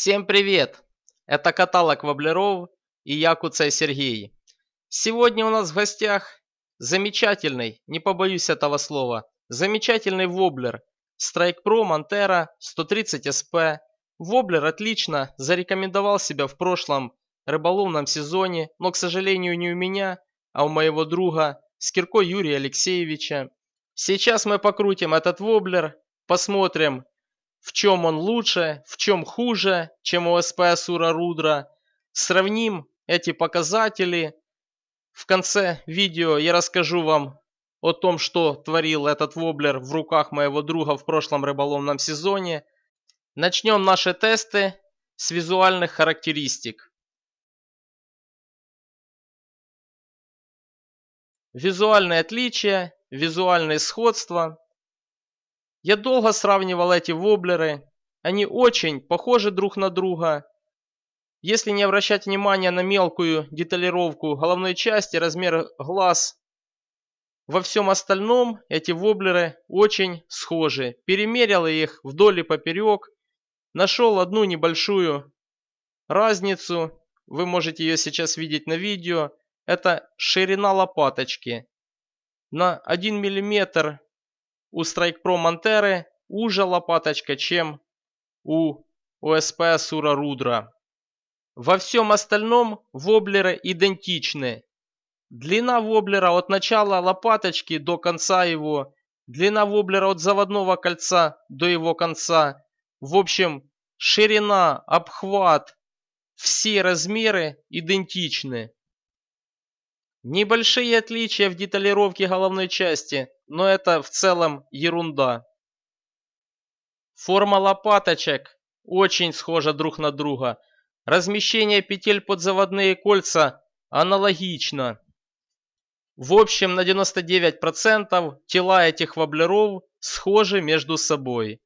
Всем привет! Это каталог воблеров и я Куцай Сергей. Сегодня у нас в гостях замечательный, не побоюсь этого слова, замечательный воблер Strike Pro Montera 130 SP. Воблер отлично зарекомендовал себя в прошлом рыболовном сезоне, но, к сожалению, не у меня, а у моего друга Скирко Юрия Алексеевича. Сейчас мы покрутим этот воблер, посмотрим, в чем он лучше, в чем хуже, чем у СП Асура Рудра. Сравним эти показатели. В конце видео я расскажу вам о том, что творил этот воблер в руках моего друга в прошлом рыболовном сезоне. Начнем наши тесты с визуальных характеристик. Визуальные отличия, визуальные сходства. Я долго сравнивал эти воблеры. Они очень похожи друг на друга. Если не обращать внимания на мелкую деталировку головной части, размер глаз, во всем остальном эти воблеры очень схожи. Перемерил их вдоль и поперек. Нашел одну небольшую разницу. Вы можете ее сейчас видеть на видео. Это ширина лопаточки. На 1 мм у Pro Monterы уже лопаточка, чем у ОСП Сура Рудра. Во всем остальном воблеры идентичны. Длина воблера от начала лопаточки до конца его, длина воблера от заводного кольца до его конца. В общем, ширина, обхват, все размеры идентичны. Небольшие отличия в деталировке головной части, но это в целом ерунда. Форма лопаточек очень схожа друг на друга. Размещение петель под заводные кольца аналогично. В общем, на 99% тела этих воблеров схожи между собой.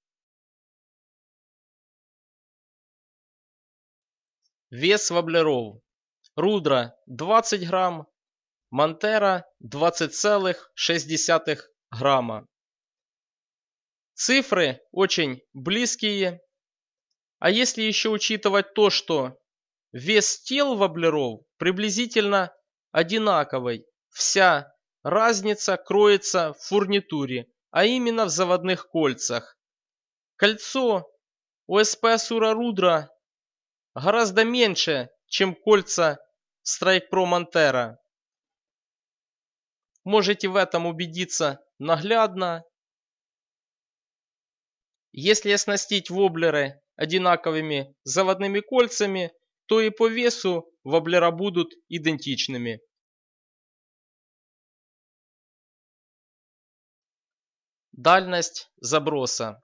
Вес воблеров. Рудра 20 грамм, Монтера 20,6 грамма. Цифры очень близкие. А если еще учитывать то, что вес тел воблеров приблизительно одинаковый, вся разница кроется в фурнитуре, а именно в заводных кольцах. Кольцо ОСП Сура Рудра гораздо меньше, чем кольца Strike Pro Montera. Можете в этом убедиться наглядно. Если оснастить воблеры одинаковыми заводными кольцами, то и по весу воблера будут идентичными. Дальность заброса.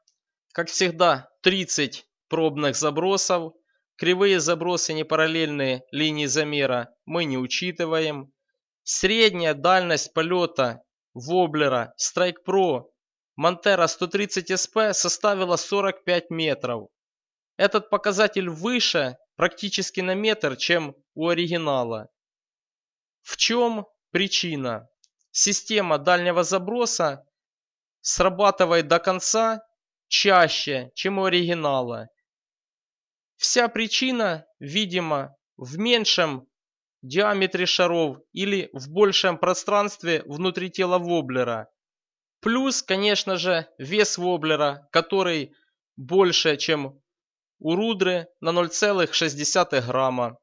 Как всегда, 30 пробных забросов. Кривые забросы непараллельные линии замера мы не учитываем. Средняя дальность полета Воблера Strike Pro Montero 130 SP составила 45 метров. Этот показатель выше практически на метр, чем у оригинала. В чем причина? Система дальнего заброса срабатывает до конца чаще, чем у оригинала. Вся причина, видимо, в меньшем диаметре шаров или в большем пространстве внутри тела воблера. Плюс, конечно же, вес воблера, который больше, чем у рудры на 0,6 грамма.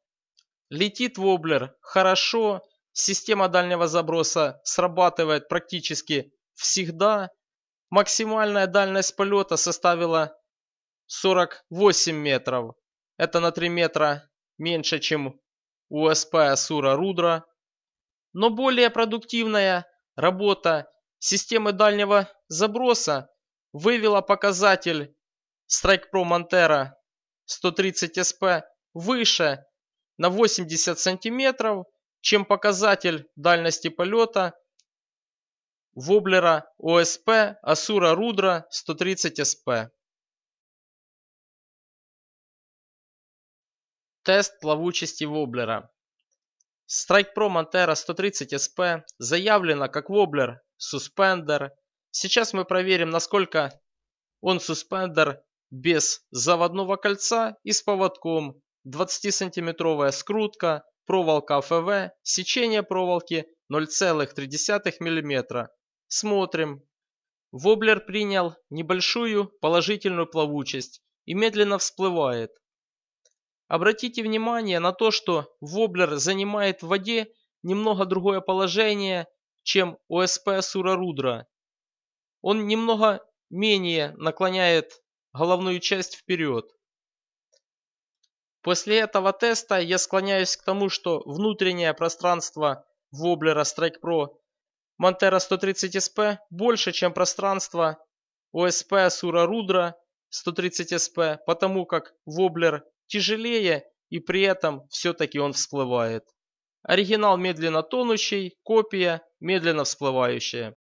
Летит воблер хорошо, система дальнего заброса срабатывает практически всегда. Максимальная дальность полета составила 48 метров. Это на 3 метра меньше, чем УСП Асура Рудра, но более продуктивная работа системы дальнего заброса вывела показатель Strike Pro Montero 130 SP выше на 80 сантиметров, чем показатель дальности полета воблера ОСП Асура Рудра 130 СП. Тест плавучести воблера. Strike Pro Montero 130 SP заявлено как воблер суспендер. Сейчас мы проверим, насколько он суспендер без заводного кольца и с поводком, 20-сантиметровая скрутка, проволока АФВ, сечение проволоки 0,3 мм. Смотрим. Воблер принял небольшую положительную плавучесть и медленно всплывает. Обратите внимание на то, что воблер занимает в воде немного другое положение, чем ОСП Сурарудра. Он немного менее наклоняет головную часть вперед. После этого теста я склоняюсь к тому, что внутреннее пространство воблера Strike Pro Montero 130 SP больше, чем пространство ОСП Rudra 130 SP, потому как воблер тяжелее и при этом все-таки он всплывает. Оригинал медленно тонущий, копия медленно всплывающая.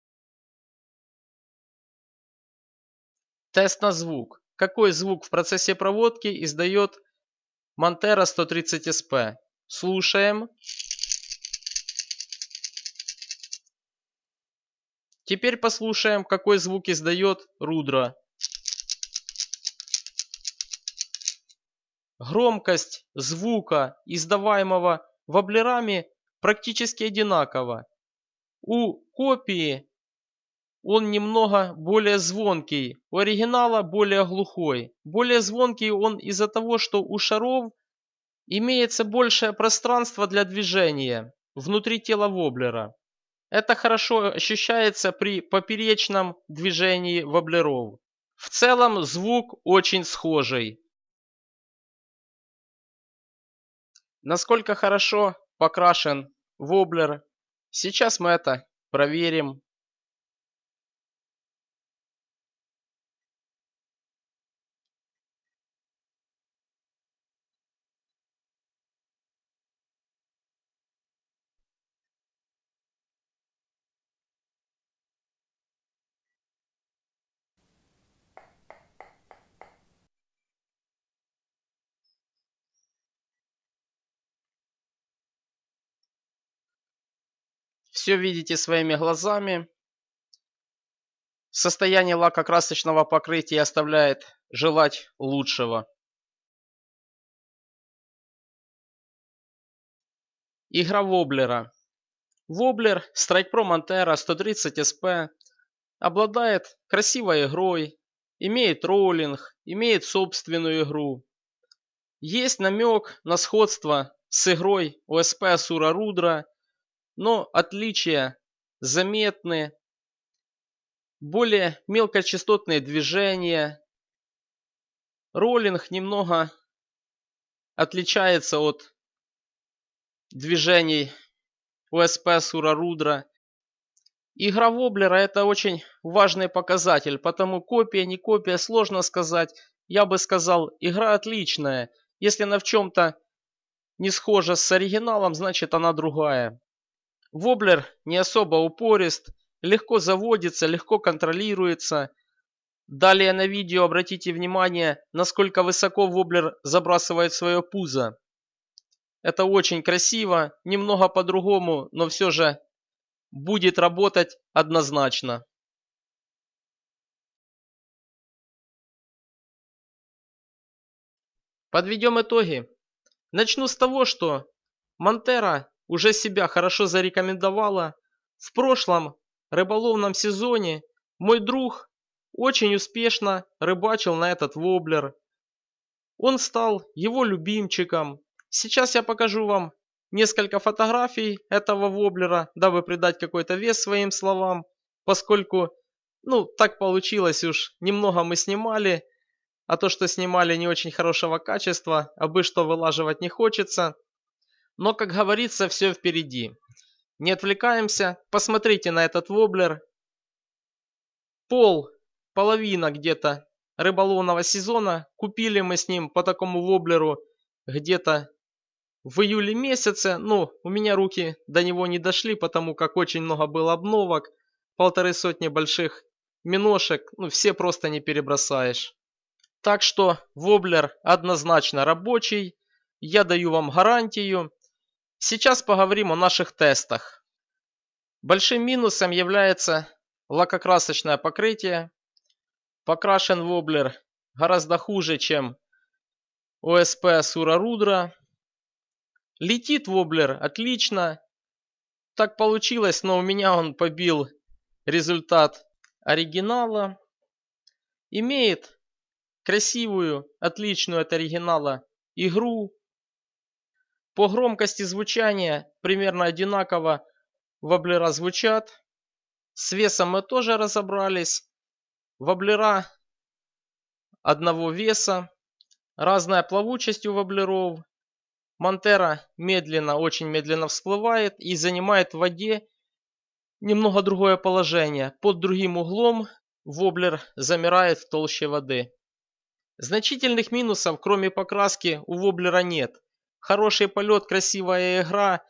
Тест на звук. Какой звук в процессе проводки издает Montero 130 SP? Слушаем. Теперь послушаем, какой звук издает Рудра. Громкость звука, издаваемого воблерами, практически одинакова. У копии он немного более звонкий, у оригинала более глухой. Более звонкий он из-за того, что у шаров имеется большее пространство для движения внутри тела воблера. Это хорошо ощущается при поперечном движении воблеров. В целом звук очень схожий. Насколько хорошо покрашен воблер, сейчас мы это проверим. Все видите своими глазами. Состояние лакокрасочного покрытия оставляет желать лучшего. Игра воблера. Воблер Strike Pro Montero 130 SP обладает красивой игрой, имеет роллинг, имеет собственную игру. Есть намек на сходство с игрой ОСП Асура Рудра но отличия заметны. Более мелкочастотные движения. Роллинг немного отличается от движений УСП Сурарудра. Игра Воблера это очень важный показатель, потому копия, не копия, сложно сказать. Я бы сказал, игра отличная. Если она в чем-то не схожа с оригиналом, значит она другая. Воблер не особо упорист, легко заводится, легко контролируется. Далее на видео обратите внимание, насколько высоко воблер забрасывает свое пузо. Это очень красиво, немного по-другому, но все же будет работать однозначно. Подведем итоги. Начну с того, что Монтера уже себя хорошо зарекомендовала. В прошлом рыболовном сезоне мой друг очень успешно рыбачил на этот воблер. Он стал его любимчиком. Сейчас я покажу вам несколько фотографий этого воблера, дабы придать какой-то вес своим словам, поскольку, ну, так получилось уж, немного мы снимали, а то, что снимали не очень хорошего качества, а бы что вылаживать не хочется. Но, как говорится, все впереди. Не отвлекаемся. Посмотрите на этот воблер. Пол, половина где-то рыболовного сезона. Купили мы с ним по такому воблеру где-то в июле месяце. Ну, у меня руки до него не дошли, потому как очень много было обновок. Полторы сотни больших миношек. Ну, все просто не перебросаешь. Так что воблер однозначно рабочий. Я даю вам гарантию. Сейчас поговорим о наших тестах. Большим минусом является лакокрасочное покрытие. Покрашен воблер гораздо хуже, чем ОСП Сура Рудра. Летит воблер отлично. Так получилось, но у меня он побил результат оригинала. Имеет красивую, отличную от оригинала игру. По громкости звучания примерно одинаково воблера звучат. С весом мы тоже разобрались. Воблера одного веса. Разная плавучесть у воблеров. Монтера медленно, очень медленно всплывает и занимает в воде немного другое положение. Под другим углом воблер замирает в толще воды. Значительных минусов, кроме покраски, у воблера нет. Хороший полет, красивая игра.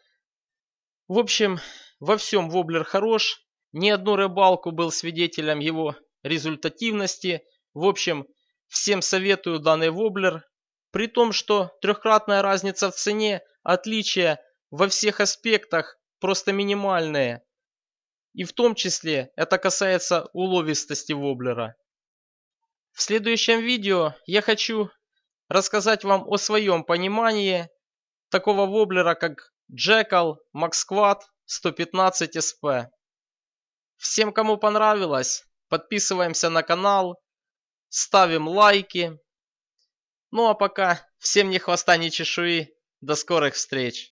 В общем, во всем воблер хорош. Ни одну рыбалку был свидетелем его результативности. В общем, всем советую данный воблер. При том, что трехкратная разница в цене, отличия во всех аспектах просто минимальные. И в том числе это касается уловистости воблера. В следующем видео я хочу рассказать вам о своем понимании такого воблера, как Jackal Maxquad 115 SP. Всем, кому понравилось, подписываемся на канал, ставим лайки. Ну а пока, всем ни хвоста, ни чешуи. До скорых встреч!